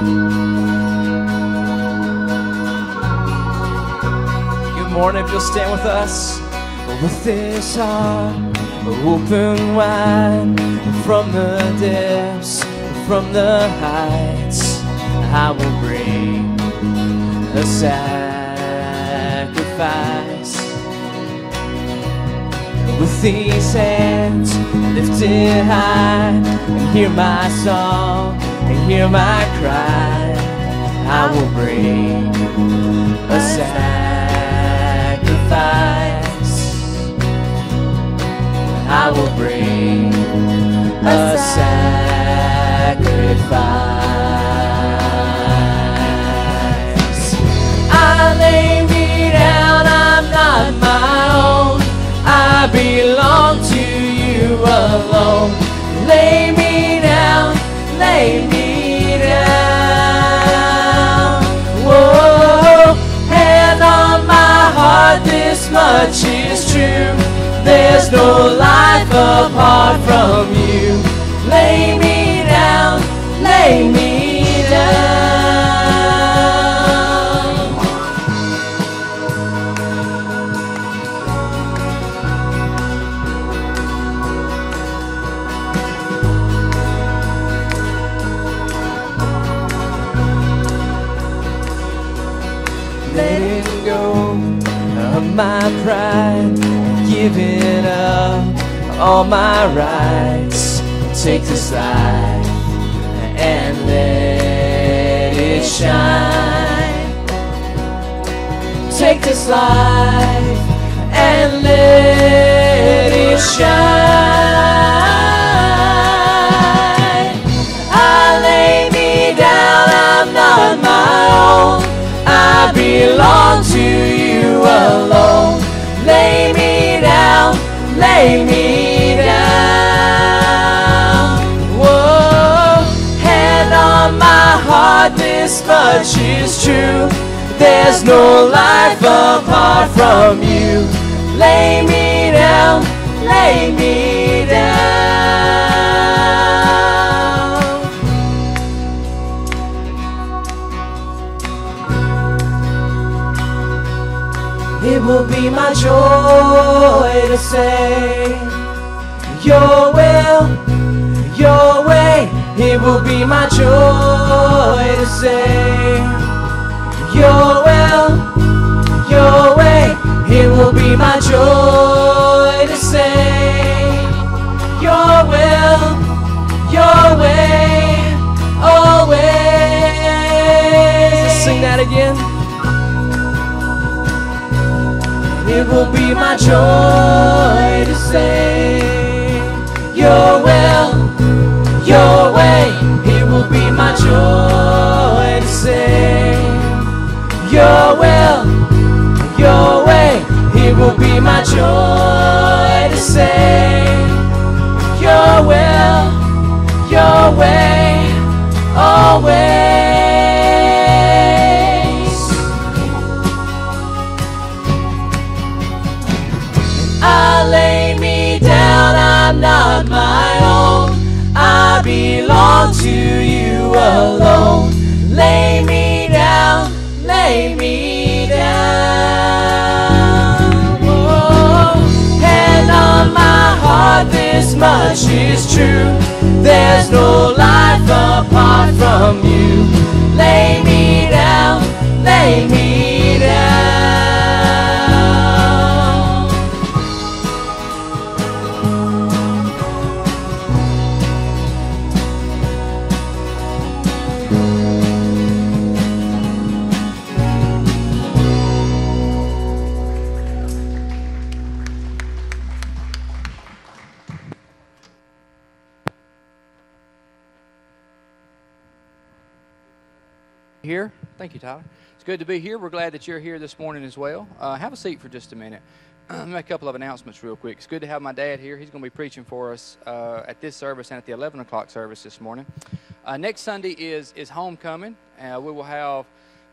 Good morning, if you'll stand with us. With this heart open wide from the depths, from the heights, I will bring a sacrifice. With these hands lifted high, and hear my song, and hear my cry, I will bring a sacrifice. I will bring a sacrifice. I lay me down, I'm not my own. I belong to you alone. Lay me down, lay me much is true. There's no life apart from you. Lay me down, lay me down. letting go of my pride, giving up all my rights. Take this life and let it shine. Take this life and let it shine. I lay me down, I'm not my own. I belong to you alone. This much is true. There's no life apart from you. Lay me down, lay me down. Will be my joy to say, Your will, Your way. It will be my joy to say, Your will, Your way. It will be my joy to say, Your will, Your way, always. Sing that again. It will be my joy to say Your will, Your way. It will be my joy to say Your will, Your way. It will be my joy to say this much is true. There's no life apart from you. Lay me down, lay me good to be here. We're glad that you're here this morning as well. Uh, have a seat for just a minute. make a couple of announcements real quick. It's good to have my dad here. He's going to be preaching for us uh, at this service and at the 11 o'clock service this morning. Uh, next Sunday is is homecoming. Uh, we will have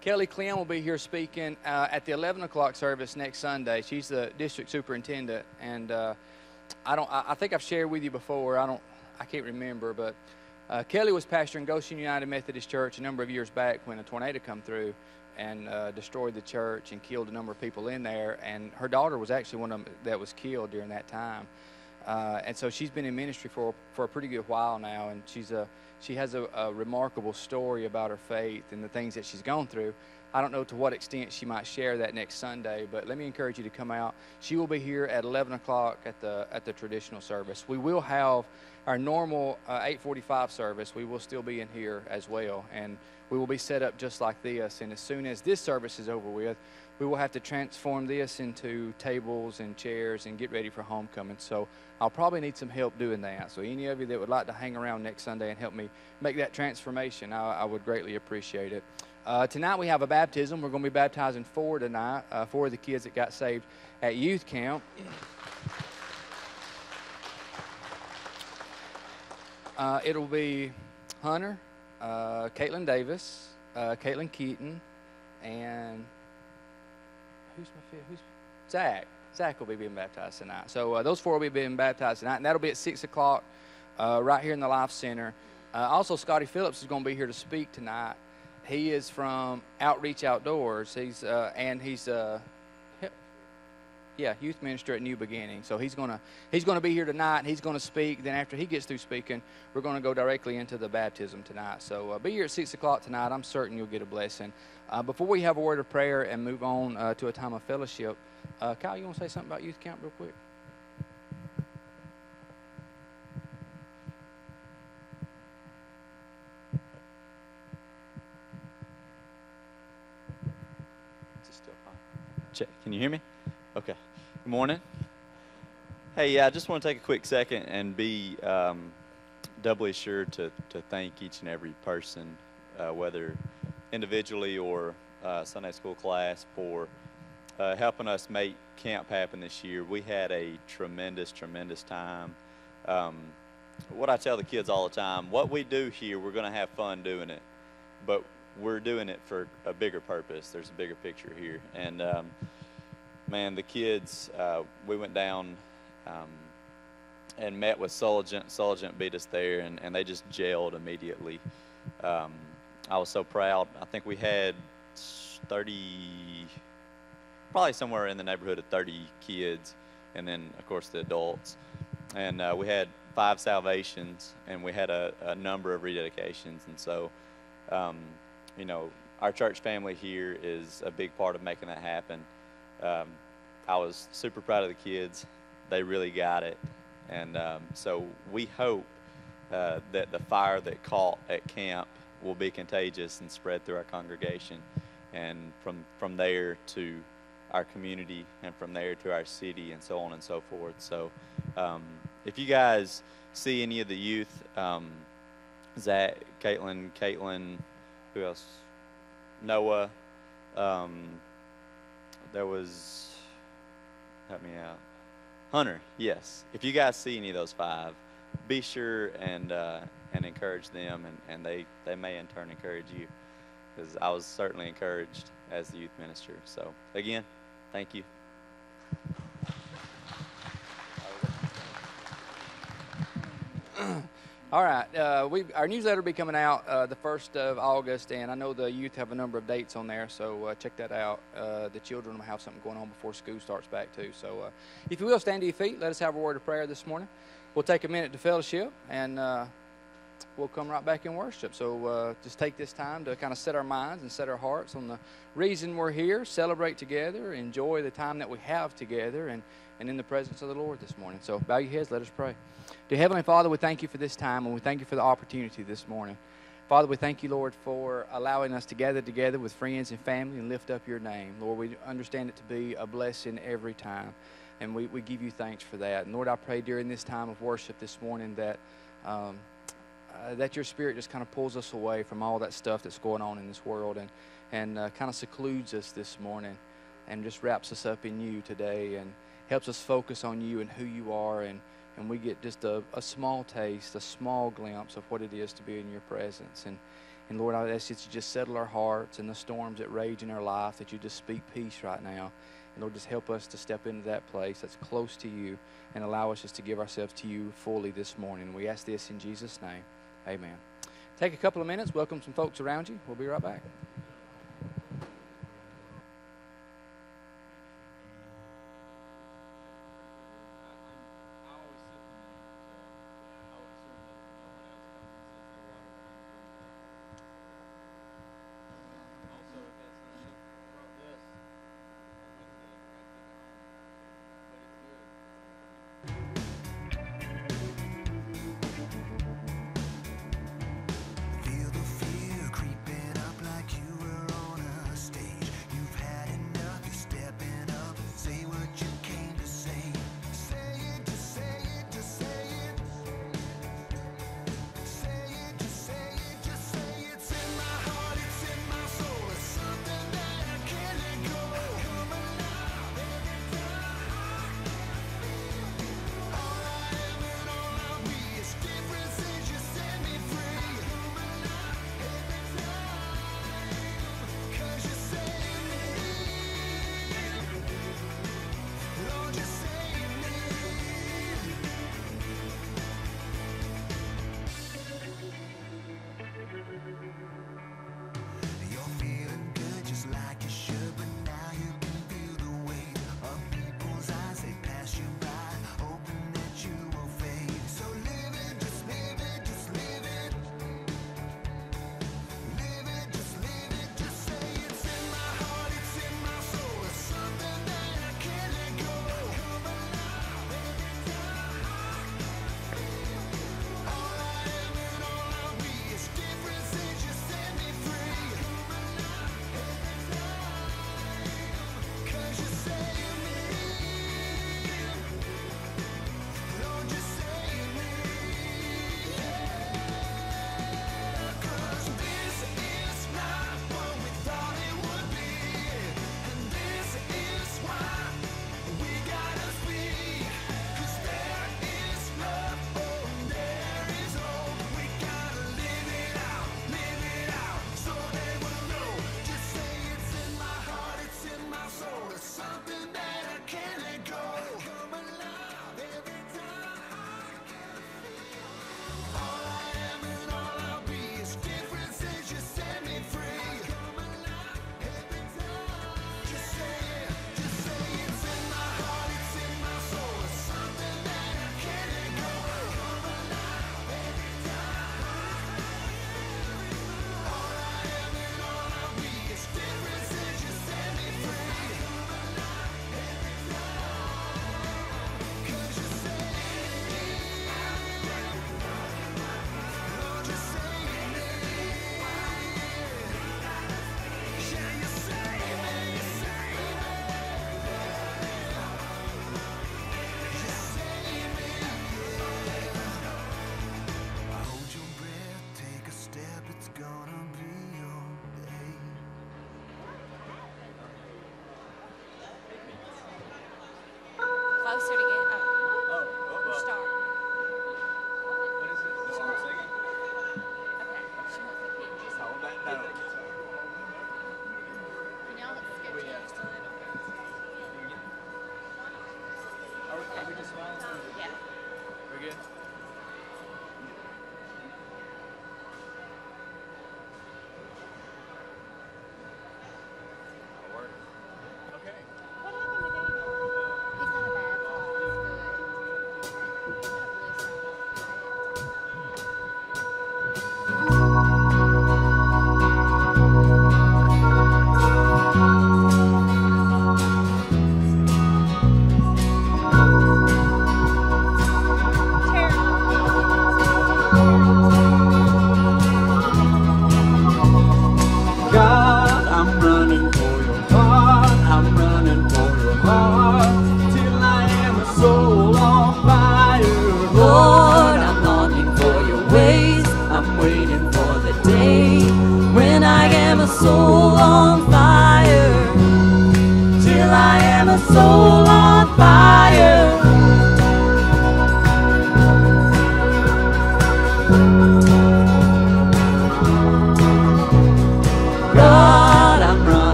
Kelly Clem will be here speaking uh, at the 11 o'clock service next Sunday. She's the district superintendent, and uh, I don't. I, I, think I've shared with you before. I don't. I can't remember, but uh, Kelly was pastoring Goshen United Methodist Church a number of years back when a tornado come through and uh, destroyed the church and killed a number of people in there. And her daughter was actually one of them that was killed during that time. Uh, and so she's been in ministry for for a pretty good while now, and she's a she has a, a, remarkable story about her faith and the things that she's gone through. I don't know to what extent she might share that next Sunday, but let me encourage you to come out. She will be here at 11 o'clock at the at the traditional service. We will have our normal uh, 8:45 service. We will still be in here as well, and we will be set up just like this. And as soon as this service is over with, we will have to transform this into tables and chairs and get ready for homecoming. So I'll probably need some help doing that. So any of you that would like to hang around next Sunday and help me make that transformation, I, I would greatly appreciate it. Uh, tonight we have a baptism. We're going to be baptizing four tonight, uh, four of the kids that got saved at youth camp. Uh, it'll be Hunter, uh, Caitlin Davis, uh, Caitlin Keaton, and who's my fifth? Who's Zach? Zach will be being baptized tonight. So uh, those four will be being baptized tonight, and that'll be at six o'clock right here in the Life Center. also, Scotty Phillips is going to be here to speak tonight he is from Outreach Outdoors. He's uh, and he's uh, yeah, youth minister at New Beginning. So he's gonna he's gonna be here tonight. He's gonna speak. Then after he gets through speaking, we're gonna go directly into the baptism tonight. So uh, be here at six o'clock tonight. I'm certain you'll get a blessing. Uh, before we have a word of prayer and move on uh, to a time of fellowship, uh, Kyle, you want to say something about youth camp real quick? Check. Can you hear me? Okay. Good morning. Hey, yeah, I just want to take a quick second and be um, doubly sure to, to thank each and every person, uh, whether individually or uh, Sunday school class, for uh, helping us make camp happen this year. We had a tremendous, tremendous time. Um, what I tell the kids all the time, what we do here, we're going to have fun doing it, but we're doing it for a bigger purpose. There's a bigger picture here. And um, man, the kids, uh, we went down um, and met with Sulligent. Sulligent beat us there, and, and they just gelled immediately. Um, I was so proud. I think we had 30, probably somewhere in the neighborhood of 30 kids, and then, of course, the adults. And uh, we had five salvations, and we had a, a number of rededications. And so, um, you know, our church family here is a big part of making that happen. Um, I was super proud of the kids. They really got it. And um, so we hope uh, that the fire that caught at camp will be contagious and spread through our congregation. And from, from there to our community, and from there to our city, and so on and so forth. So um, if you guys see any of the youth, um, Zach, Caitlin, Caitlin, who else? Noah. Um, there was, help me out. Hunter, yes. If you guys see any of those five, be sure and uh, and encourage them, and, and they, they may in turn encourage you, because I was certainly encouraged as the youth minister. So again, thank you. All right. Uh, we our newsletter will be coming out uh, the first of August, and I know the youth have a number of dates on there, so uh, check that out. Uh, the children will have something going on before school starts back too. So, uh, if you will, stand to your feet. Let us have a word of prayer this morning. We'll take a minute to fellowship, and uh, we'll come right back in worship. So, just take this time to kind of set our minds and set our hearts on the reason we're here, celebrate together, enjoy the time that we have together, and and in the presence of the Lord this morning. So, bow your heads. Let us pray. Dear Heavenly Father, we thank you for this time and we thank you for the opportunity this morning. Father, we thank you, Lord, for allowing us to gather together with friends and family and lift up your name. Lord, we understand it to be a blessing every time, and we, we give you thanks for that. And Lord, I pray during this time of worship this morning that um, uh, that your spirit just kind of pulls us away from all that stuff that's going on in this world and, and uh, kind of secludes us this morning and just wraps us up in you today and helps us focus on you and who you are and, and we get just a, a small taste, a small glimpse of what it is to be in your presence. And, and Lord, I ask you just settle our hearts and the storms that rage in our life, that you just speak peace right now. And Lord, just help us to step into that place that's close to you and allow us just to give ourselves to you fully this morning. We ask this in Jesus' name. Amen. Take a couple of minutes, welcome some folks around you. We'll be right back.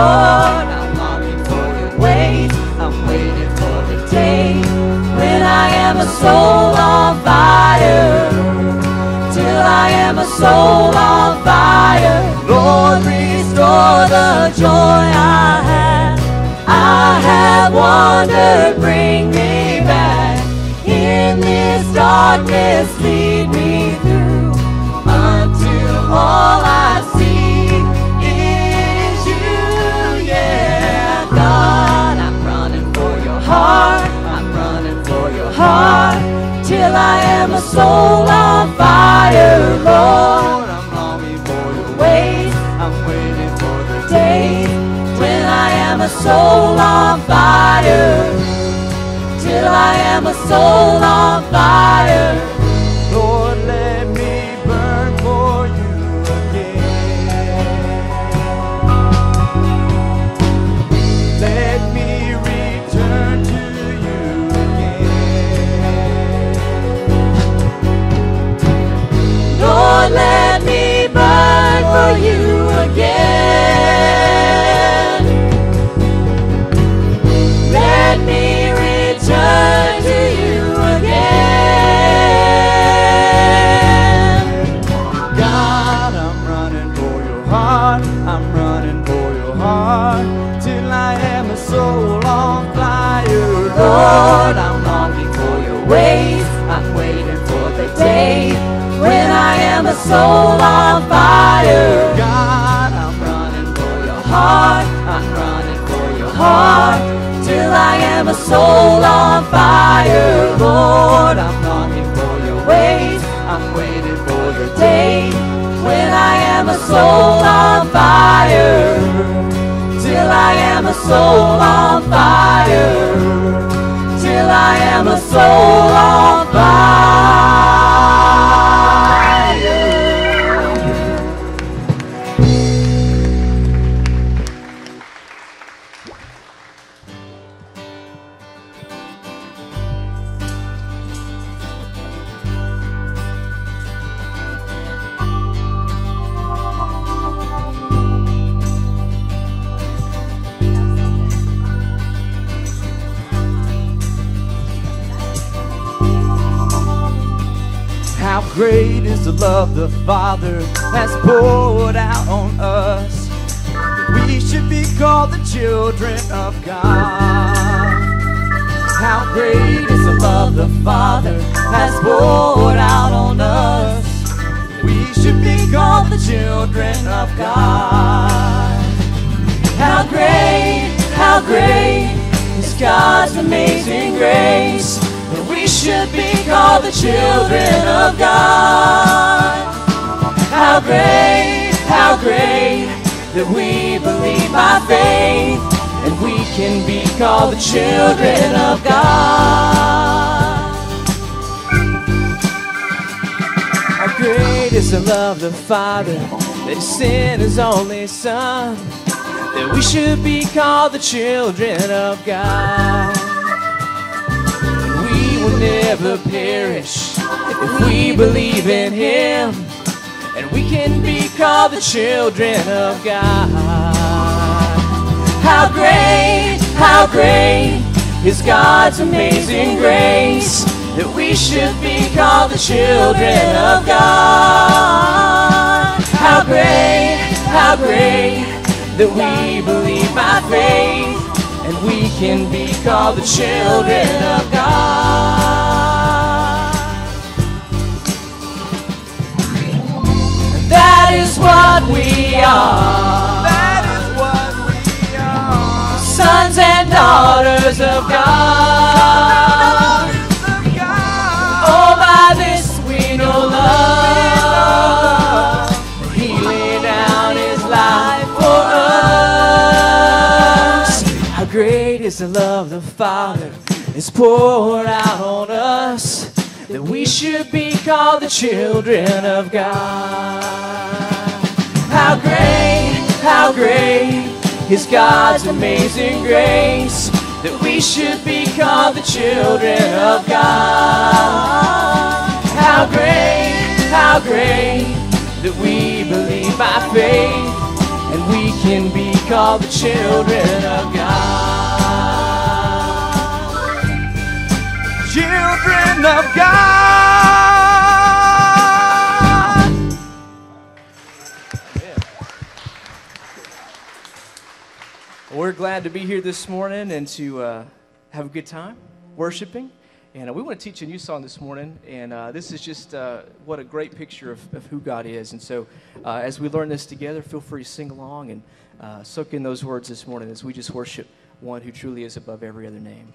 Lord. I'm longing for your ways. I'm waiting for the day when I am a soul on fire till I am a soul on fire. Lord, restore the joy I have. I have wandered, soul on fire, Lord. I'm longing for your ways. I'm waiting for the day when I am a soul on fire. Till I am a soul on Lord, I'm longing for your ways. I'm waiting for the day when I am a soul on fire. God, I'm running for your heart. I'm running for your heart till I am a soul on fire. Lord, I'm longing for your ways. I'm waiting for the day when I am a soul on fire. Till I am a soul on fire. Am a love the Father has poured out on us. We should be called the children of God. How great is the love the Father has poured out on us. We should be called the children of God. How great, how great is God's amazing grace should be called the children of God. How great, how great that we believe by faith and we can be called the children of God. How great is the love of the Father that He sent His only Son, that we should be called the children of God. Never perish if we believe in Him, and we can be called the children of God. How great, how great is God's amazing grace that we should be called the children of God. how great how great that we believe by faith we can be called the children of God. That is what we are. That is what we are. Sons and daughters of God. Daughters of God. Oh, by this we know love. Is the love the Father is poured out on us that we should be called the children of God. How great, how great is God's amazing grace that we should be called the children of God. How great, how great that we believe by faith and we can be called the children of God. Children of God. We're glad to be here this morning and to uh, have a good time worshiping. And uh, we want to teach a new song this morning. And uh, this is just uh, what a great picture of, of who God is. And so uh, as we learn this together, feel free to sing along and uh, soak in those words this morning as we just worship one who truly is above every other name.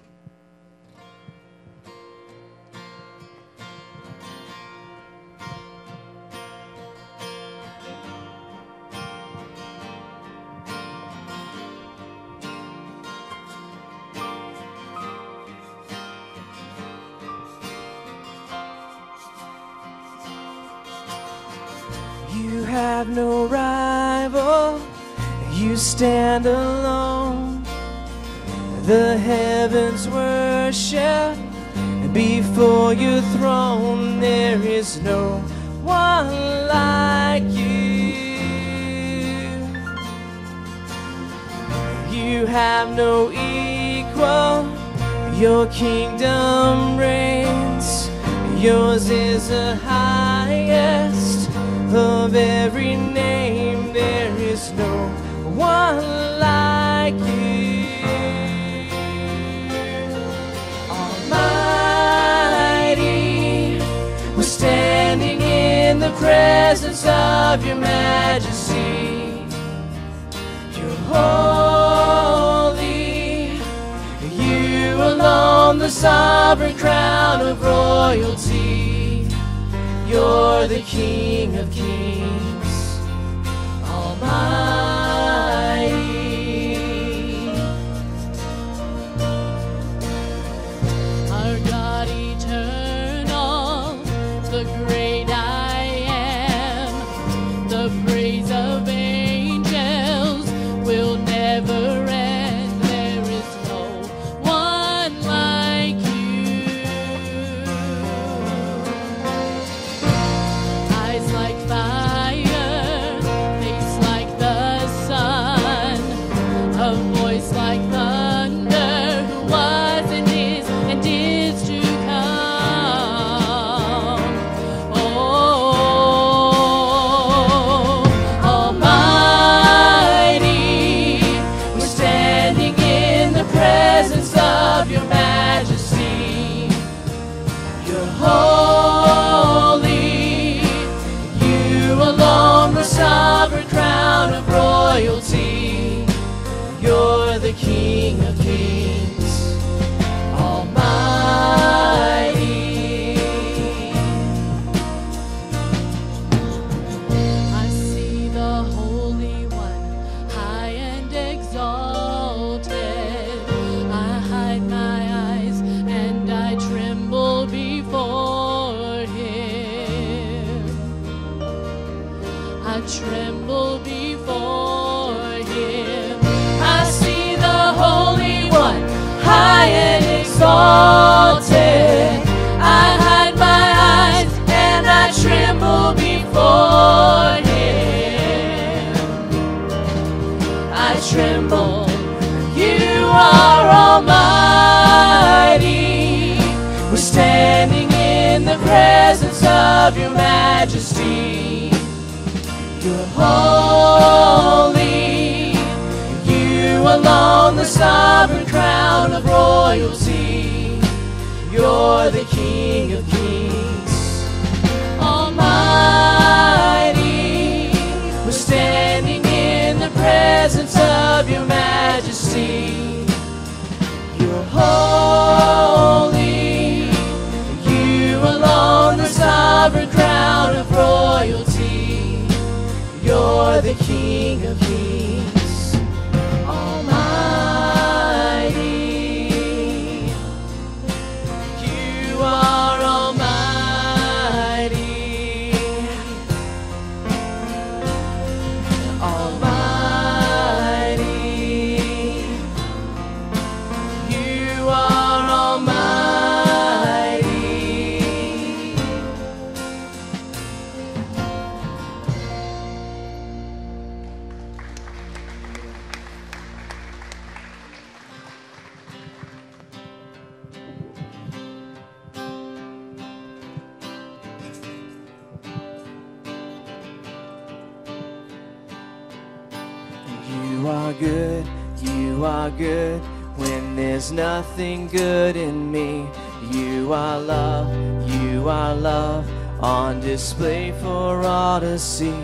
Majesty. You're holy. You alone the sovereign crown of royalty. You're the King of kings. Almighty, we're standing in the presence of your majesty. You're holy. You alone the sovereign crown You're the King of kings. Nothing good in me. You are love, you are love on display for all to see.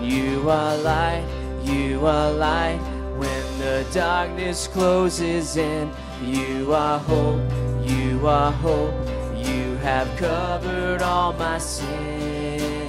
You are light, you are light when the darkness closes in. You are hope, you are hope, you have covered all my sin.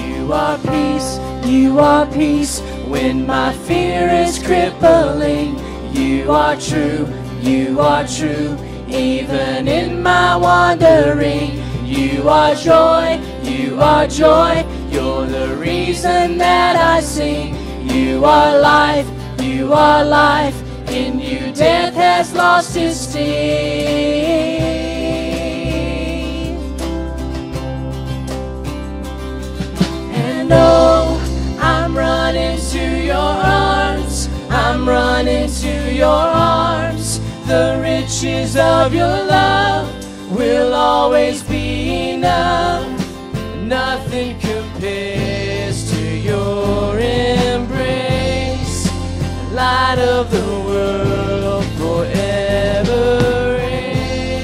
You are peace, you are peace when my fear is crippling. You are true, you are true, even in my wandering. You are joy, you are joy, you're the reason that I sing. You are life, you are life, in you death has lost its sting. And oh, your arms. The riches of your love will always be enough. Nothing compares to your embrace. Light of the world forever reign.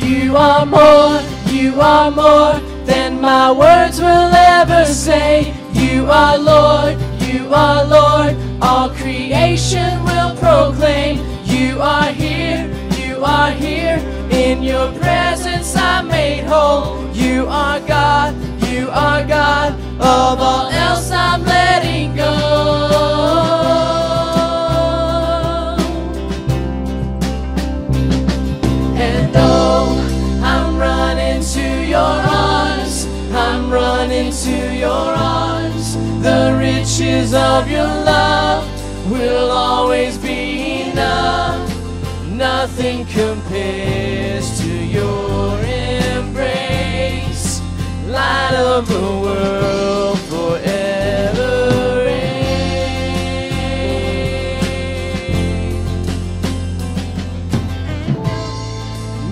You are more, you are more than my words will ever say. You are Lord, you are Lord, all creation will proclaim. You are here, you are here, in your presence I'm made whole. You are God, you are God, of all else I'm letting go. And oh, riches of your love will always be enough. Nothing compares to your embrace. Light of the world forever reign.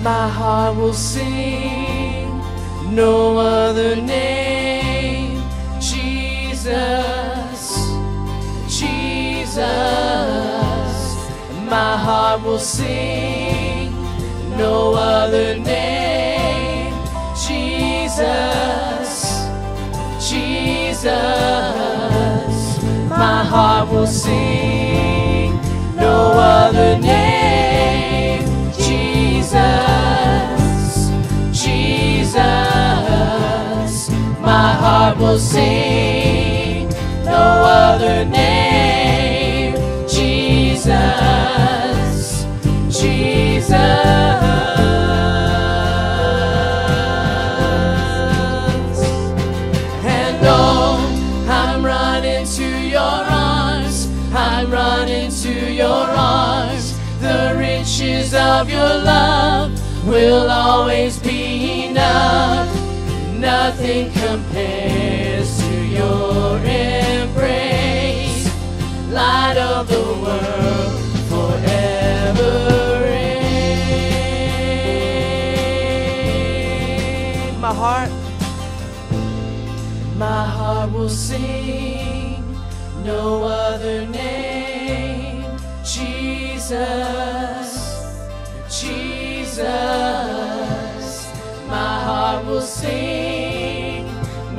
My heart will sing no other name, Jesus, Jesus. My heart will sing no other name, Jesus, Jesus. My heart will sing no other name, Jesus, Jesus. My heart will sing no of your love will always be enough. Nothing compares to your embrace. Light of the heart. My heart will sing no other name. Jesus, Jesus. My heart will sing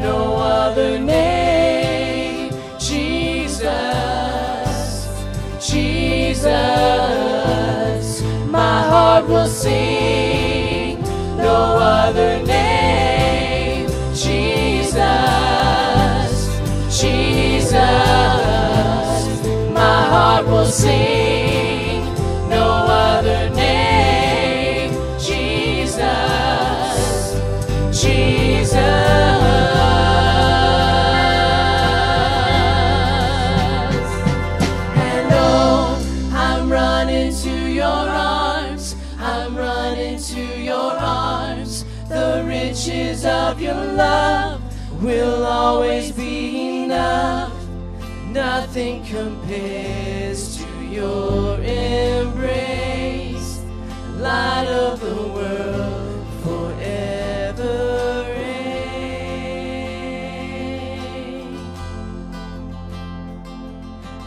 no other name. Jesus, Jesus. My heart will sing no other name. Will always be enough. Nothing compares your embrace. Light of the world forever reign.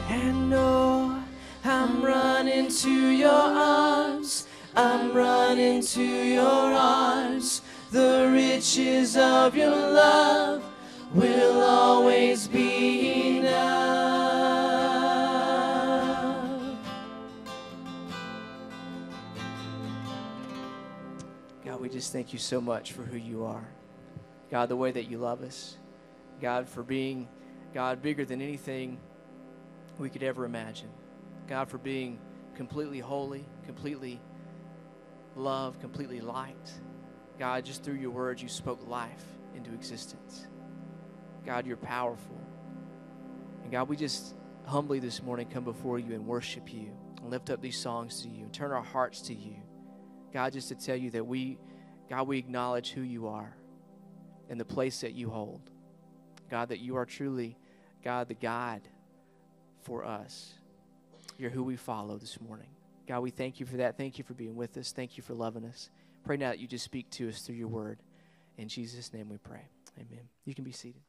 And oh, I'm running to your arms. I'm running to your arms. The riches of your love just thank you so much for who you are. God, the way that you love us. God, for being, God, bigger than anything we could ever imagine. God, for being completely holy, completely loved, completely liked. God, just through your words, you spoke life into existence. God, you're powerful. And God, we just humbly this morning come before you and worship you and lift up these songs to you and turn our hearts to you. God, just to tell you that we, God, we acknowledge who you are and the place that you hold. God, that you are truly, God, the guide for us. You're who we follow this morning. God, we thank you for that. Thank you for being with us. Thank you for loving us. Pray now that you just speak to us through your word. In Jesus' name we pray. Amen. You can be seated.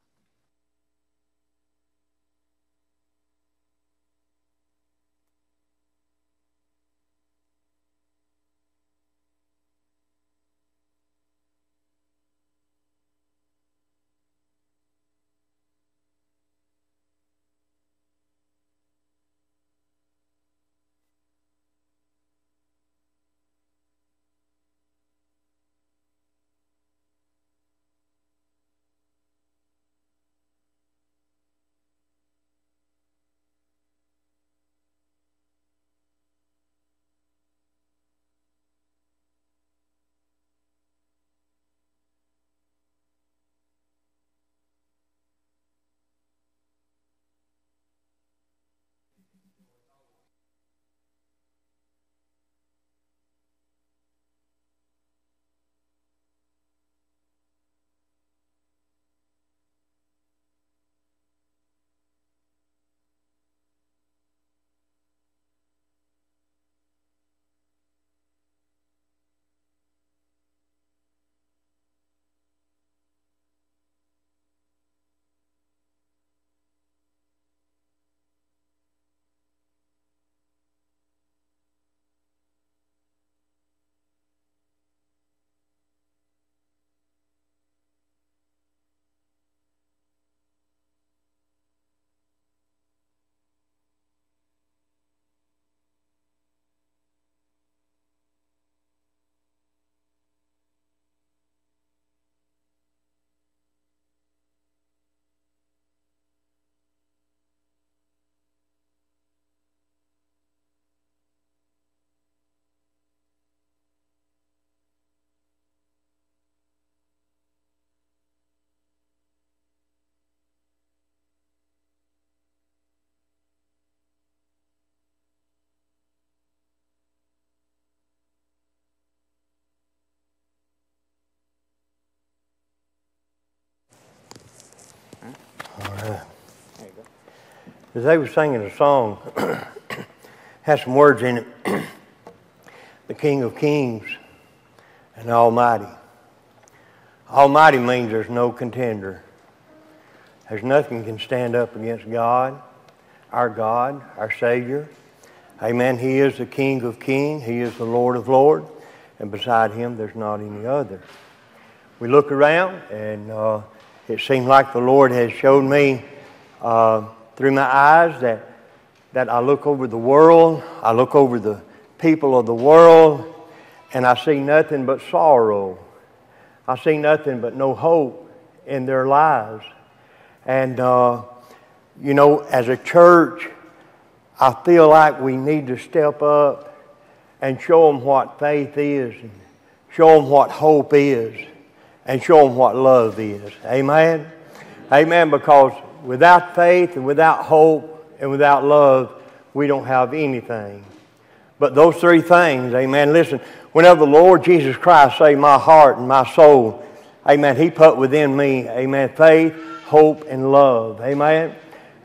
As they were singing a song, had some words in it. the King of Kings and Almighty. Almighty means there's no contender. There's nothing can stand up against God, our God, our Savior. Amen. He is the King of kings. He is the Lord of lords. And beside him, there's not any other. We look around, and uh, it seems like the Lord has showed me uh, through my eyes that, that I look over the world, I look over the people of the world, and I see nothing but sorrow. I see nothing but no hope in their lives. And, uh, you know, as a church, I feel like we need to step up and show them what faith is, and show them what hope is, and show them what love is. Amen? Amen, because without faith and without hope and without love, we don't have anything. But those three things, amen. Listen, whenever the Lord Jesus Christ saved my heart and my soul, amen, He put within me, amen, faith, hope, and love. Amen.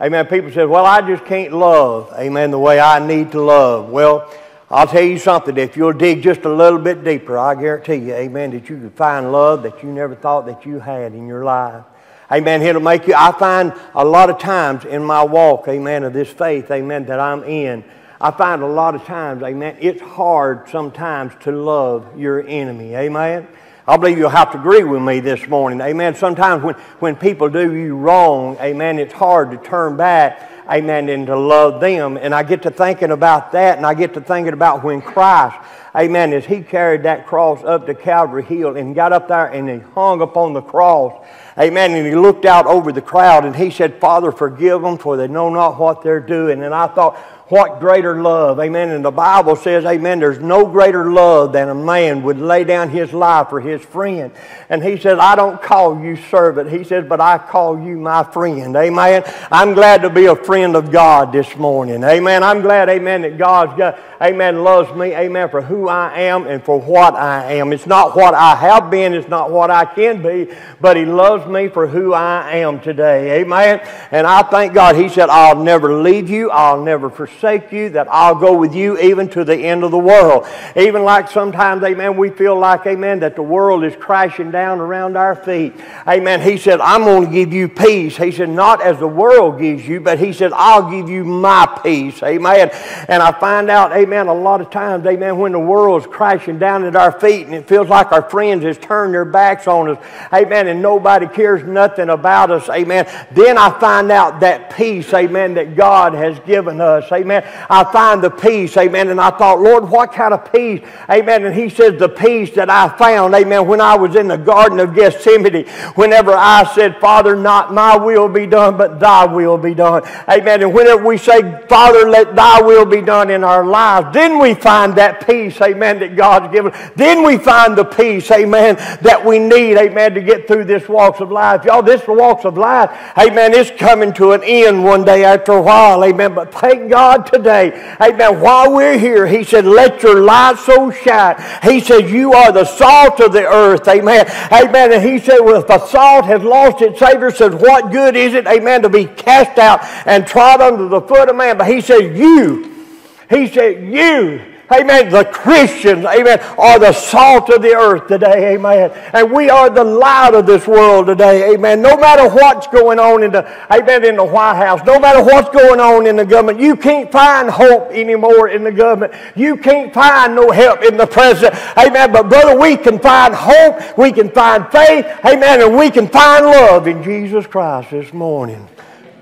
Amen. People say, well, I just can't love, amen, the way I need to love. Well, I'll tell you something. If you'll dig just a little bit deeper, I guarantee you, amen, that you can find love that you never thought that you had in your life. Amen. It'll make you, I find a lot of times in my walk, amen, of this faith, amen, that I'm in, I find a lot of times, amen, it's hard sometimes to love your enemy. Amen. I believe you'll have to agree with me this morning. Amen. Sometimes when, when people do you wrong, amen, it's hard to turn back, amen, and to love them. And I get to thinking about that, and I get to thinking about when Christ, amen, as he carried that cross up to Calvary Hill and got up there and he hung upon the cross. Amen. And he looked out over the crowd and he said, Father, forgive them, for they know not what they're doing. And I thought, what greater love? Amen. And the Bible says, Amen, there's no greater love than a man would lay down his life for his friend. And he says, I don't call you servant. He says, but I call you my friend. Amen. I'm glad to be a friend of God this morning. Amen. I'm glad, amen, that God's got, amen, loves me, amen, for who I am and for what I am. It's not what I have been, it's not what I can be, but He loves me for who I am today. Amen. And I thank God. He said, I'll never leave you, I'll never forsake you, that I'll go with you even to the end of the world. Even like sometimes, amen, we feel like, amen, that the world is crashing down around our feet. Amen. He said, I'm going to give you peace. He said, not as the world gives you, but He said, I'll give you my peace. Amen. And I find out, amen, a lot of times, amen, when the world's crashing down at our feet and it feels like our friends has turned their backs on us, amen, and nobody cares nothing about us, amen, then I find out that peace, amen, that God has given us, amen. I find the peace, amen, and I thought, Lord, what kind of peace, amen, and He says, the peace that I found, amen, when I was in the Garden of Gethsemane, whenever I said, Father, not my will be done, but thy will be done, amen, and whenever we say, Father, let thy will be done in our lives, then we find that peace, amen, that God's given. Then we find the peace, amen, that we need, amen, to get through this walks of life. Y'all, this walks of life, amen, is coming to an end one day after a while, amen. But thank God today, amen, while we're here, He said, let your light so shine. He said, you are the salt of the earth, amen. Amen. And He said, well, if the salt has lost its savor, says, what good is it, amen, to be cast out and trod under the foot of man? But He said, you, He said, you, Amen. The Christians, amen, are the salt of the earth today, amen. And we are the light of this world today, amen. No matter what's going on in the, amen, in the White House, no matter what's going on in the government, you can't find hope anymore in the government. You can't find no help in the president, amen. But brother, we can find hope, we can find faith, amen, and we can find love in Jesus Christ this morning.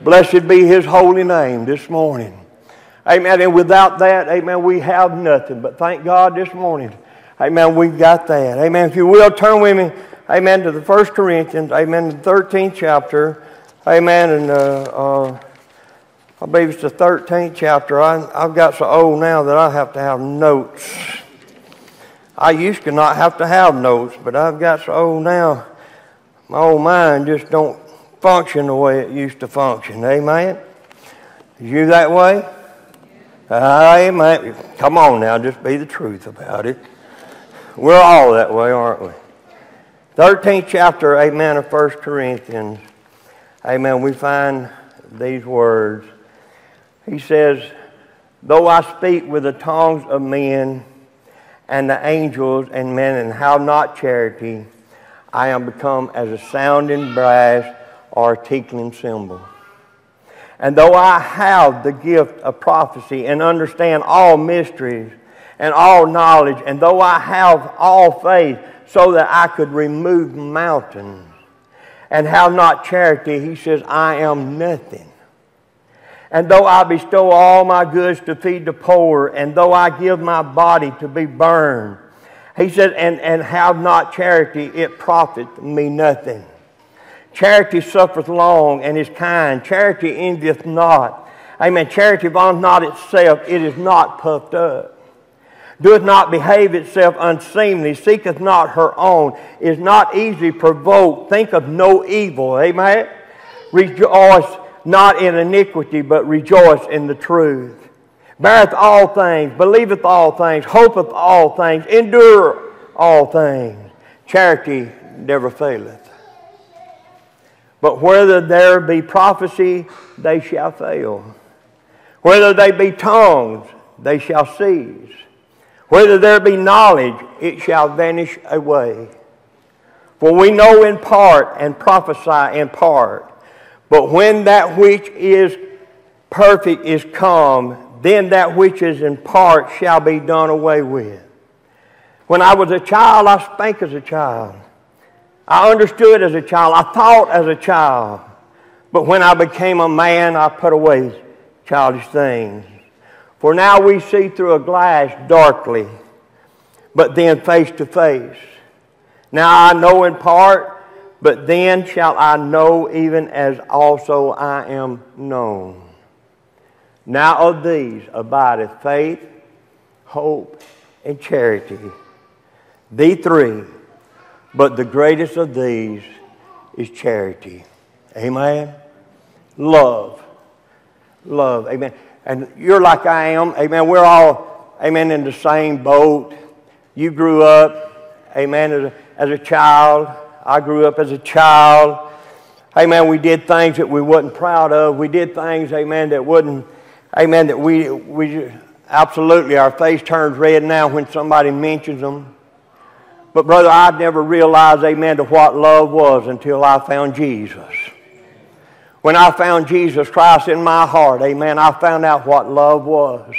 Blessed be his holy name this morning. Amen. And without that, amen, we have nothing. But thank God this morning, amen, we've got that. Amen. If you will, turn with me, amen, to the First Corinthians, amen, the 13th chapter. Amen. And uh, uh, I believe it's the 13th chapter. I, I've got so old now that I have to have notes. I used to not have to have notes, but I've got so old now, my old mind just don't function the way it used to function. Amen. Is you that way? Amen. Come on now, just be the truth about it. We're all that way, aren't we? 13th chapter, amen, of 1 Corinthians. Amen. We find these words. He says, Though I speak with the tongues of men and the angels and men and have not charity, I am become as a sounding brass or a tinkling cymbal. And though I have the gift of prophecy and understand all mysteries and all knowledge, and though I have all faith so that I could remove mountains and have not charity, he says, I am nothing. And though I bestow all my goods to feed the poor, and though I give my body to be burned, he said, and, and have not charity, it profiteth me nothing. Charity suffereth long and is kind. Charity envieth not. Amen. Charity vaunteth not itself. It is not puffed up. Doeth not behave itself unseemly. Seeketh not her own. Is not easily provoked. Thinketh no evil. Amen. Rejoice not in iniquity, but rejoice in the truth. Beareth all things. Believeth all things. Hopeth all things. Endure all things. Charity never faileth. But whether there be prophecy, they shall fail. Whether they be tongues, they shall cease. Whether there be knowledge, it shall vanish away. For we know in part and prophesy in part. But when that which is perfect is come, then that which is in part shall be done away with. When I was a child, I spake as a child. I understood as a child. I thought as a child. But when I became a man, I put away childish things. For now we see through a glass darkly, but then face to face. Now I know in part, but then shall I know even as also I am known. Now of these abideth faith, hope, and charity. The three but the greatest of these is charity. Amen. Love. Love. Amen. And you're like I am. Amen. We're all, amen, in the same boat. You grew up, amen, as a, as a child. I grew up as a child. Amen. We did things that we wasn't proud of. We did things, amen, that wouldn't, amen, that we, we absolutely, our face turns red now when somebody mentions them. But, brother, I never realized, amen, to what love was until I found Jesus. When I found Jesus Christ in my heart, amen, I found out what love was.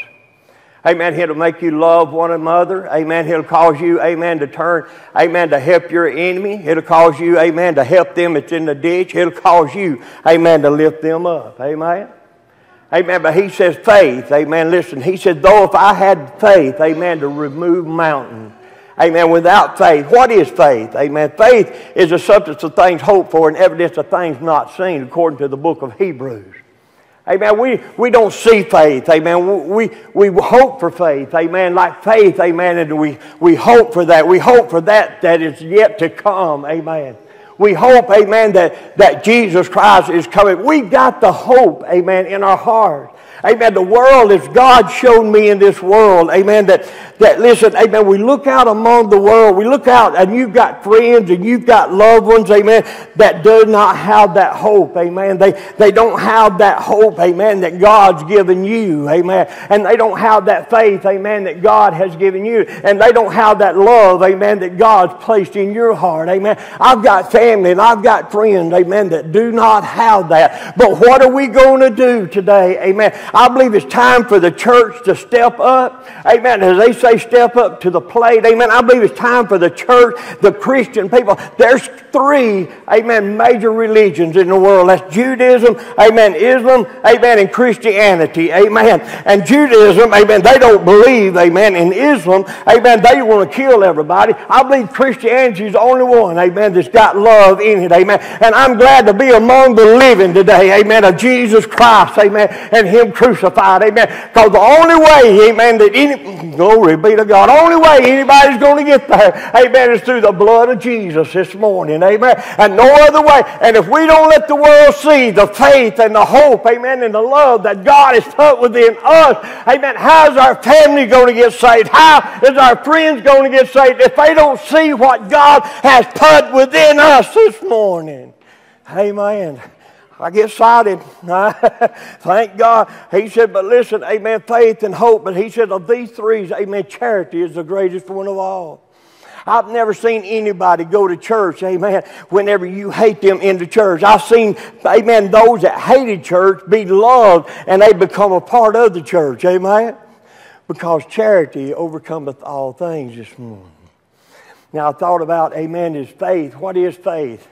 Amen. It'll make you love one another. Amen. It'll cause you, amen, to turn, amen, to help your enemy. It'll cause you, amen, to help them that's in the ditch. It'll cause you, amen, to lift them up. Amen. Amen. But he says faith. Amen. Listen, he said, though if I had faith, amen, to remove mountains, Amen. Without faith. What is faith? Amen. Faith is the substance of things hoped for and evidence of things not seen, according to the book of Hebrews. Amen. We, we don't see faith. Amen. We, we hope for faith. Amen. Like faith. Amen. And we, we hope for that. We hope for that that is yet to come. Amen. We hope, amen, that, that Jesus Christ is coming. We've got the hope, amen, in our heart. Amen. The world, as God showed me in this world, amen, that, that listen, amen, we look out among the world, we look out and you've got friends and you've got loved ones, amen, that do not have that hope, amen. They, they don't have that hope, amen, that God's given you, amen. And they don't have that faith, amen, that God has given you. And they don't have that love, amen, that God's placed in your heart, amen. I've got family and I've got friends, amen, that do not have that. But what are we going to do today, amen? I believe it's time for the church to step up. Amen. As they say, step up to the plate. Amen. I believe it's time for the church, the Christian people. There's three, amen, major religions in the world. That's Judaism, amen, Islam, amen, and Christianity. Amen. And Judaism, amen, they don't believe, amen, in Islam, amen, they want to kill everybody. I believe Christianity is the only one, amen, that's got love in it, amen. And I'm glad to be among the living today, amen, of Jesus Christ, amen, and Him crucified. Amen. Because the only way, amen, that any, glory be to God, only way anybody's going to get there, amen, is through the blood of Jesus this morning. Amen. And no other way. And if we don't let the world see the faith and the hope, amen, and the love that God has put within us, amen, how's our family going to get saved? How is our friends going to get saved if they don't see what God has put within us this morning? Amen. I get excited. Thank God. He said, but listen, amen, faith and hope. But he said, of these three, amen, charity is the greatest one of all. I've never seen anybody go to church, amen, whenever you hate them into church. I've seen, amen, those that hated church be loved and they become a part of the church, amen? Because charity overcometh all things this morning. Now, I thought about, amen, is faith. What is faith?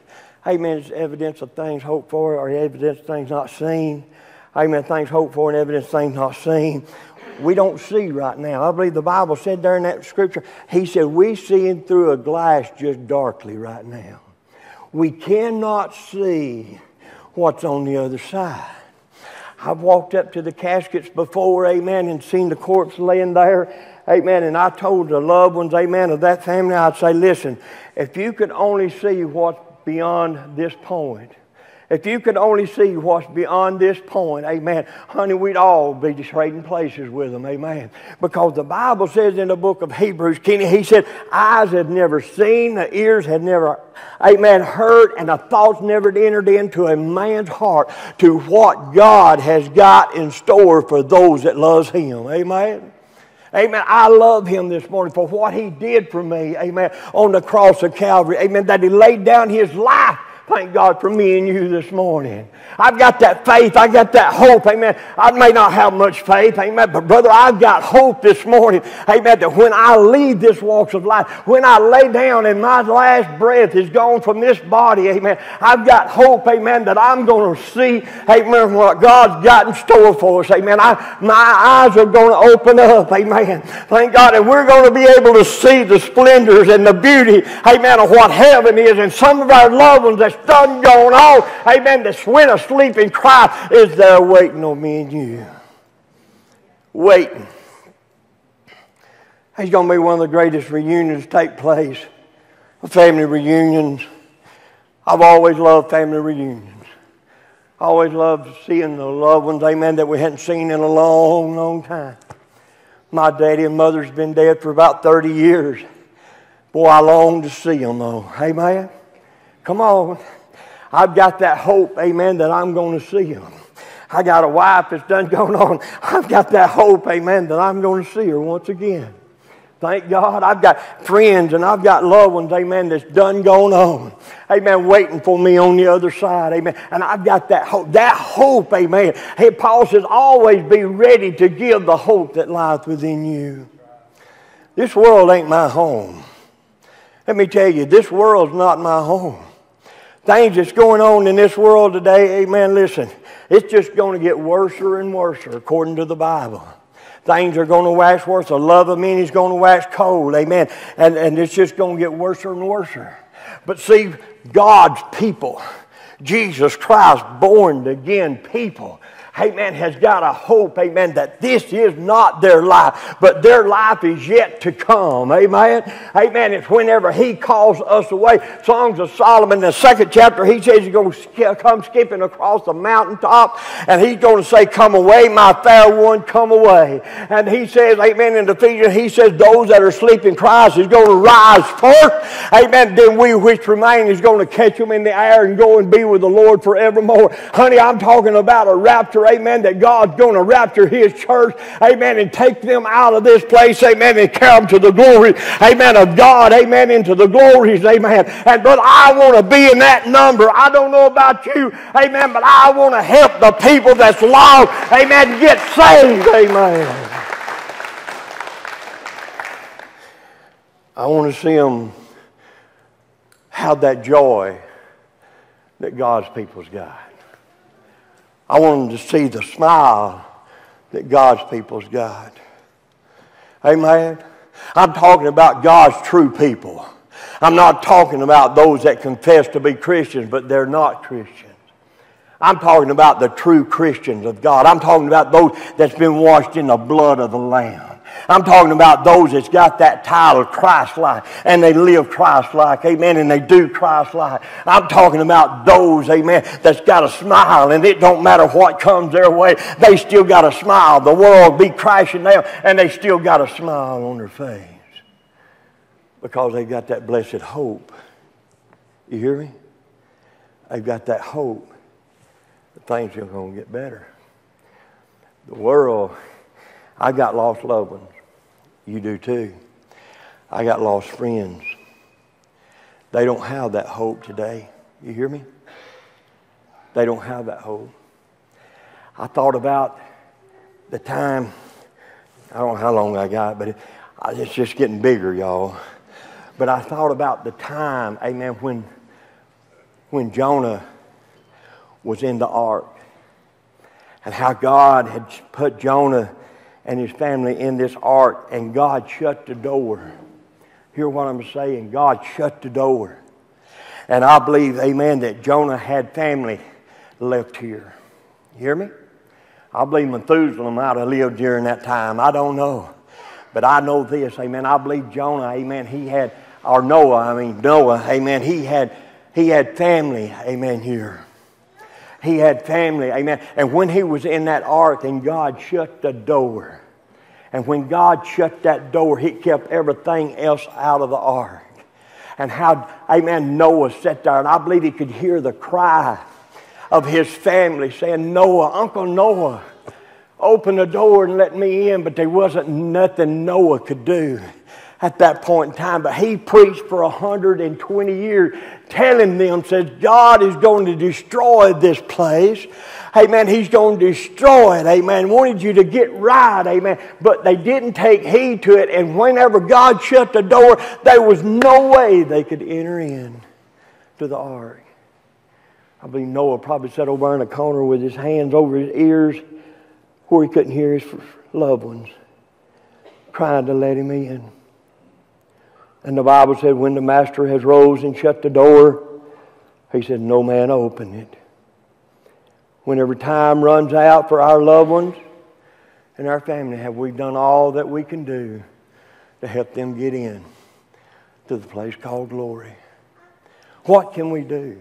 Amen, it's evidence of things hoped for or evidence of things not seen. Amen, things hoped for and evidence of things not seen we don't see right now. I believe the Bible said there in that scripture, He said, we seeing through a glass just darkly right now. We cannot see what's on the other side. I've walked up to the caskets before, amen, and seen the corpse laying there, amen, and I told the loved ones, amen, of that family, I'd say, listen, if you could only see what's beyond this point, if you could only see what's beyond this point, amen, honey, we'd all be trading places with them, amen. Because the Bible says in the book of Hebrews, Kenny, he said, eyes had never seen, the ears had never, amen, heard, and the thoughts never entered into a man's heart to what God has got in store for those that loves him, amen. Amen. I love him this morning for what he did for me. Amen. On the cross of Calvary. Amen. That he laid down his life Thank God for me and you this morning. I've got that faith. I got that hope. Amen. I may not have much faith. Amen. But brother, I've got hope this morning. Amen. That when I leave this walks of life, when I lay down and my last breath is gone from this body, amen. I've got hope, amen, that I'm going to see, amen, what God's got in store for us. Amen. I, my eyes are going to open up. Amen. Thank God. And we're going to be able to see the splendors and the beauty, amen, of what heaven is. And some of our loved ones that that's done gone on, amen, that's went asleep in Christ is there waiting on me and you. Waiting. It's going to be one of the greatest reunions take place. Family reunions. I've always loved family reunions. I always loved seeing the loved ones, amen, that we hadn't seen in a long, long time. My daddy and mother's been dead for about 30 years. Boy, I long to see them, though. Amen. Come on. I've got that hope, amen, that I'm going to see him. I got a wife that's done going on. I've got that hope, amen, that I'm going to see her once again. Thank God. I've got friends and I've got loved ones, amen, that's done going on. Amen, waiting for me on the other side. Amen. And I've got that hope. That hope, amen. Hey, Paul says, always be ready to give the hope that lieth within you. This world ain't my home. Let me tell you, this world's not my home things that's going on in this world today, amen, listen, it's just going to get worse and worse according to the Bible. Things are going to wax worse. The love of many is going to wax cold, amen. And, and it's just going to get worse and worse. But see, God's people, Jesus Christ, born again people, amen, has got a hope, amen, that this is not their life, but their life is yet to come, amen. Amen. It's whenever He calls us away. Songs of Solomon, the second chapter, he says he's going to come skipping across the mountaintop, and he's going to say, Come away, my fair one, come away. And he says, amen, in Ephesians, he says, Those that are sleeping Christ is going to rise first, amen. Then we which remain is going to catch them in the air and go and be with the Lord forevermore. Honey, I'm talking about a rapture amen, that God's going to rapture his church, amen, and take them out of this place, amen, and carry them to the glory, amen, of God, amen, into the glories, amen. And but I want to be in that number. I don't know about you, amen, but I want to help the people that's lost, amen, get saved, amen. I want to see them have that joy that God's people's got. I want them to see the smile that God's people's got. Amen. I'm talking about God's true people. I'm not talking about those that confess to be Christians, but they're not Christians. I'm talking about the true Christians of God. I'm talking about those that's been washed in the blood of the Lamb. I'm talking about those that's got that title, Christ-like, and they live Christ-like, amen, and they do Christ-like. I'm talking about those, amen, that's got a smile, and it don't matter what comes their way, they still got a smile. The world be crashing down, and they still got a smile on their face because they got that blessed hope. You hear me? They've got that hope that things are going to get better. The world I got lost loved ones. You do too. I got lost friends. They don't have that hope today. You hear me? They don't have that hope. I thought about the time, I don't know how long I got, but it, it's just getting bigger, y'all. But I thought about the time, amen, when, when Jonah was in the ark and how God had put Jonah and his family in this ark and God shut the door. Hear what I'm saying? God shut the door. And I believe, amen, that Jonah had family left here. You hear me? I believe Methuselah might have lived during that time. I don't know. But I know this, amen. I believe Jonah, amen, he had, or Noah, I mean Noah, amen, he had, he had family, amen, here. He had family, amen. And when he was in that ark and God shut the door, and when God shut that door, he kept everything else out of the ark. And how, amen, Noah sat there, and I believe he could hear the cry of his family saying, Noah, Uncle Noah, open the door and let me in. But there wasn't nothing Noah could do at that point in time. But he preached for 120 years, telling them, says, God is going to destroy this place. Amen. He's going to destroy it. Amen. Wanted you to get right. Amen. But they didn't take heed to it. And whenever God shut the door, there was no way they could enter in to the ark. I believe Noah probably sat over in a corner with his hands over his ears where he couldn't hear his loved ones trying to let him in. And the Bible said, when the master has rose and shut the door, he said, no man open it. Whenever time runs out for our loved ones and our family, have we done all that we can do to help them get in to the place called glory? What can we do?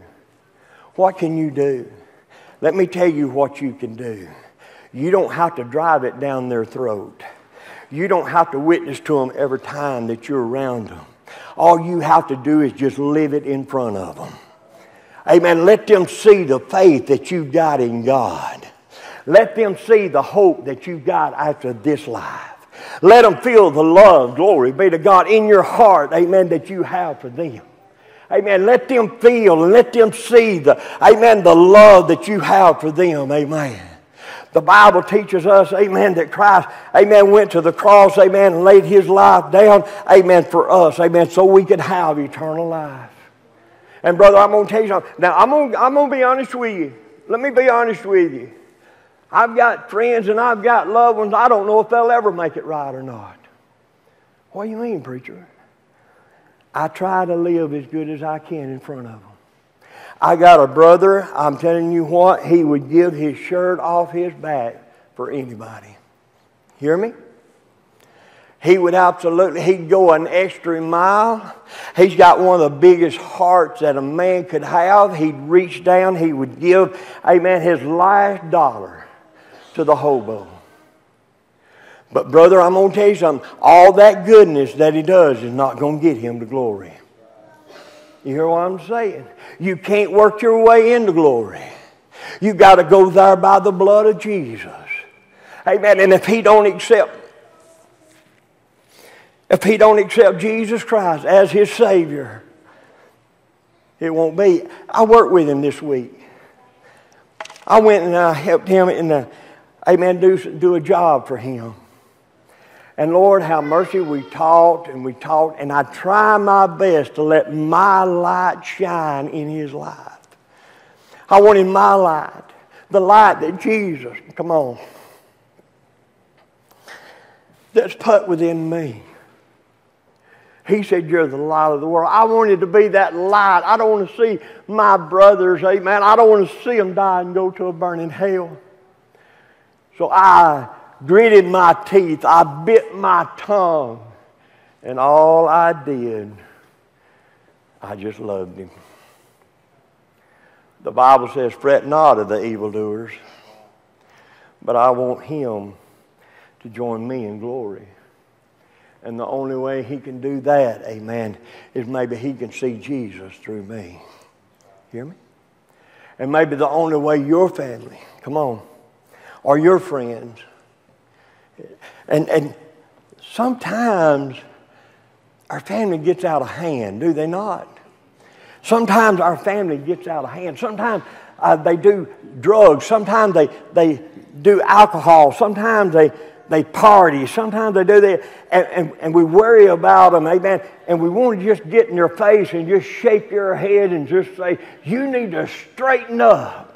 What can you do? Let me tell you what you can do. You don't have to drive it down their throat. You don't have to witness to them every time that you're around them. All you have to do is just live it in front of them. Amen. Let them see the faith that you've got in God. Let them see the hope that you've got after this life. Let them feel the love, glory be to God, in your heart, amen, that you have for them. Amen. Let them feel and let them see the, amen, the love that you have for them. Amen. The Bible teaches us, amen, that Christ, amen, went to the cross, amen, and laid his life down, amen, for us, amen, so we could have eternal life. And brother, I'm going to tell you something. Now, I'm going, I'm to be honest with you. Let me be honest with you. I've got friends and I've got loved ones. I don't know if they'll ever make it right or not. What do you mean, preacher? I try to live as good as I can in front of them. I got a brother, I'm telling you what, he would give his shirt off his back for anybody. Hear me? He would absolutely, he'd go an extra mile. He's got one of the biggest hearts that a man could have. He'd reach down, he would give, amen, his last dollar to the hobo. But, brother, I'm going to tell you something. All that goodness that he does is not going to get him to glory. You hear what I'm saying? You can't work your way into glory. You got to go there by the blood of Jesus. Amen. And if he don't accept if he don't accept Jesus Christ as his Savior, it won't be. I worked with him this week. I went and I helped him in the, uh, amen, do, do a job for him. And Lord, how mercy, we talked and we talked, and I try my best to let my light shine in his life. I wanted my light, the light that Jesus, come on, that's put within me. He said, You're the light of the world. I wanted to be that light. I don't want to see my brothers, amen. I don't want to see them die and go to a burning hell. So I gritted my teeth. I bit my tongue. And all I did, I just loved him. The Bible says, Fret not of the evildoers, but I want him to join me in glory. And the only way he can do that, amen, is maybe he can see Jesus through me. Hear me? And maybe the only way your family, come on, or your friends, and, and sometimes our family gets out of hand, do they not? Sometimes our family gets out of hand. Sometimes uh, they do drugs. Sometimes they, they do alcohol. Sometimes they, they party. Sometimes they do that. And, and, and we worry about them, amen. And we want to just get in their face and just shake your head and just say, You need to straighten up.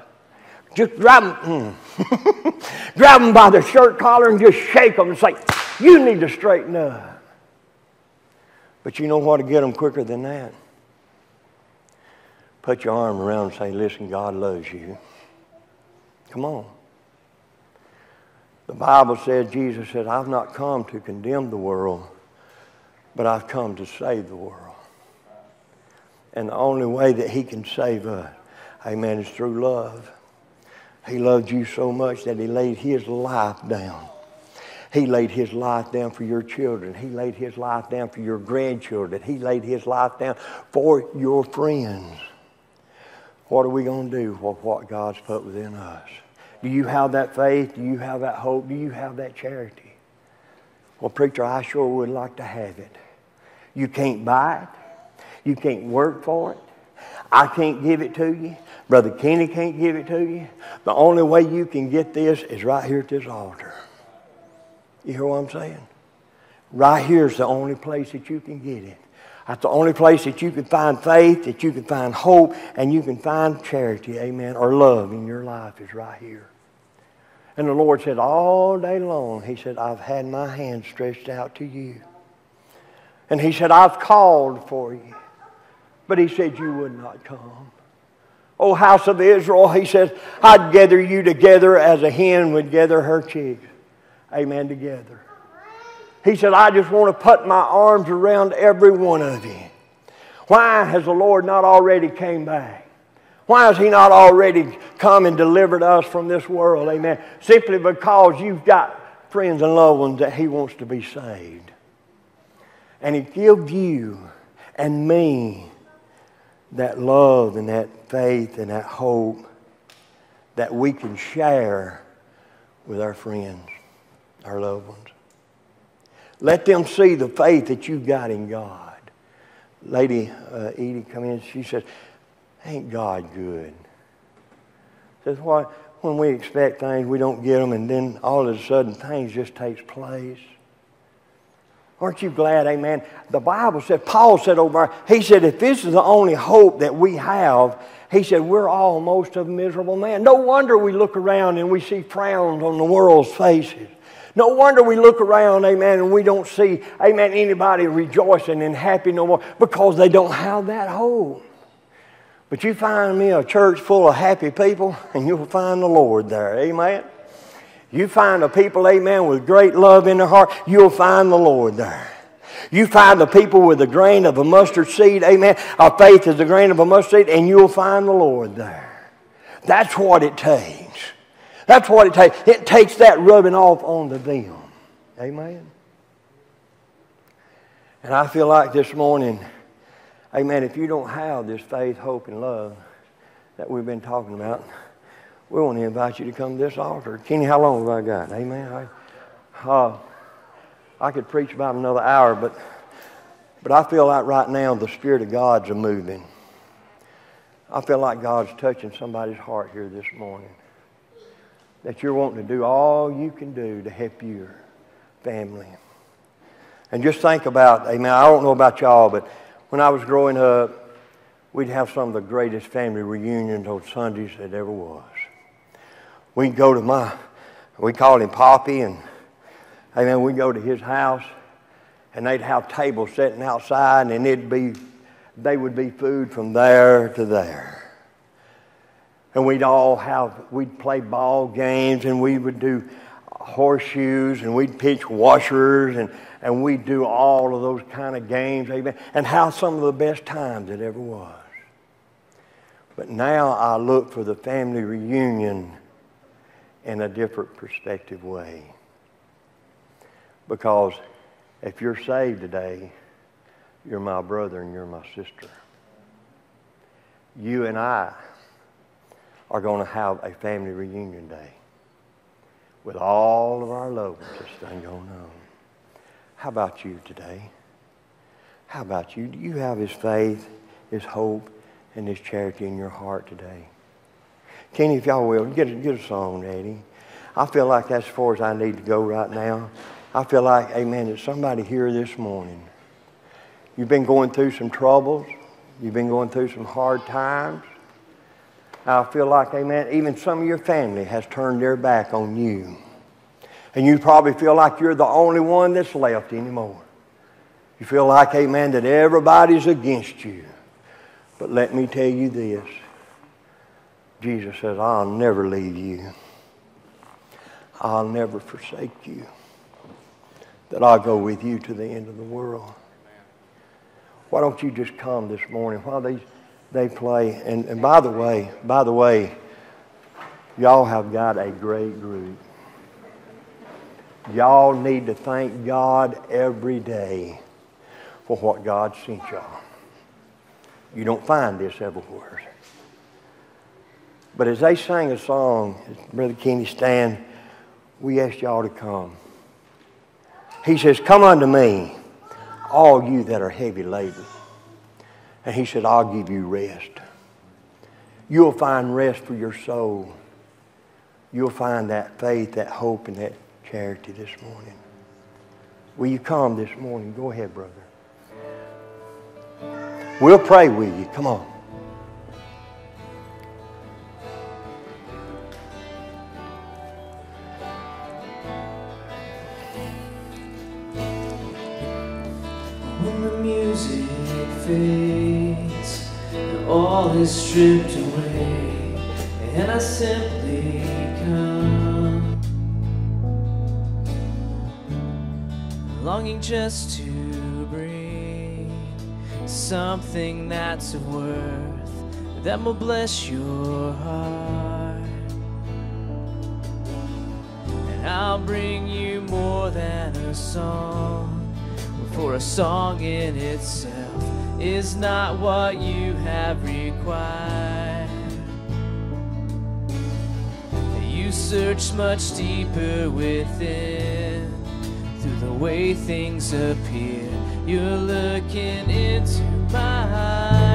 Just grab them, grab them by the shirt collar and just shake them and say, You need to straighten up. But you know what to get them quicker than that? Put your arm around and say, Listen, God loves you. Come on. The Bible said, Jesus said, I've not come to condemn the world, but I've come to save the world. And the only way that He can save us, amen, is through love. He loved you so much that He laid His life down. He laid His life down for your children. He laid His life down for your grandchildren. He laid His life down for your friends. What are we going to do with what God's put within us? Do you have that faith? Do you have that hope? Do you have that charity? Well, preacher, I sure would like to have it. You can't buy it. You can't work for it. I can't give it to you. Brother Kenny can't give it to you. The only way you can get this is right here at this altar. You hear what I'm saying? Right here is the only place that you can get it. That's the only place that you can find faith, that you can find hope, and you can find charity, amen, or love in your life is right here. And the Lord said, all day long, He said, I've had my hand stretched out to you. And He said, I've called for you. But He said, You would not come. O house of Israel, He says, I'd gather you together as a hen would gather her chicks. Amen, together. He said, I just want to put my arms around every one of you. Why has the Lord not already came back? Why has He not already come and delivered us from this world? Amen. Simply because you've got friends and loved ones that He wants to be saved. And He gives you and me that love and that faith and that hope that we can share with our friends, our loved ones. Let them see the faith that you've got in God. Lady uh, Edie come in, she says, ain't God good? Says, why, when we expect things, we don't get them, and then all of a sudden things just takes place. Aren't you glad, amen? The Bible said, Paul said over, he said, if this is the only hope that we have, he said, we're almost a miserable man. No wonder we look around and we see frowns on the world's faces. No wonder we look around, amen, and we don't see, amen, anybody rejoicing and happy no more because they don't have that hope. But you find me a church full of happy people, and you'll find the Lord there, amen. You find a people, amen, with great love in their heart, you'll find the Lord there. You find the people with a grain of a mustard seed, amen, our faith is a grain of a mustard seed, and you'll find the Lord there. That's what it takes. That's what it takes. It takes that rubbing off onto them. Amen. And I feel like this morning, amen, if you don't have this faith, hope, and love that we've been talking about, we want to invite you to come to this altar. Kenny, how long have I got? Amen. I, uh, I could preach about another hour, but, but I feel like right now the Spirit of God's a moving. I feel like God's touching somebody's heart here this morning that you're wanting to do all you can do to help your family. And just think about, amen, I don't know about y'all, but when I was growing up, we'd have some of the greatest family reunions on Sundays that ever was. We'd go to my, we called him Poppy, and amen, we'd go to his house, and they'd have tables sitting outside, and it'd be, they would be food from there to there and we'd all have, we'd play ball games and we would do horseshoes and we'd pitch washers and, and we'd do all of those kind of games, amen, and how some of the best times it ever was. But now I look for the family reunion in a different perspective way. Because if you're saved today, you're my brother and you're my sister. You and I are going to have a family reunion day with all of our loved ones that's going on. How about you today? How about you? Do you have his faith, his hope, and his charity in your heart today. Kenny, if y'all will, get a, get a song ready. I feel like that's as far as I need to go right now. I feel like, amen, that somebody here this morning, you've been going through some troubles. You've been going through some hard times. I feel like, amen, even some of your family has turned their back on you. And you probably feel like you're the only one that's left anymore. You feel like, amen, that everybody's against you. But let me tell you this Jesus says, I'll never leave you, I'll never forsake you, that I'll go with you to the end of the world. Why don't you just come this morning while they, they play? And, and by the way, by the way, y'all have got a great group. Y'all need to thank God every day for what God sent y'all. You don't find this everywhere. But as they sang a song, Brother Kenny stand, we asked y'all to come. He says, Come unto me, all you that are heavy laden. And he said, I'll give you rest. You'll find rest for your soul. You'll find that faith, that hope, and that charity this morning. Will you come this morning? Go ahead, brother. We'll pray with you. Come on. Is stripped away, and I simply come, longing just to bring something that's of worth that will bless your heart. And I'll bring you more than a song. For a song in itself is not what you have required. You search much deeper within through the way things appear. You're looking into my eyes.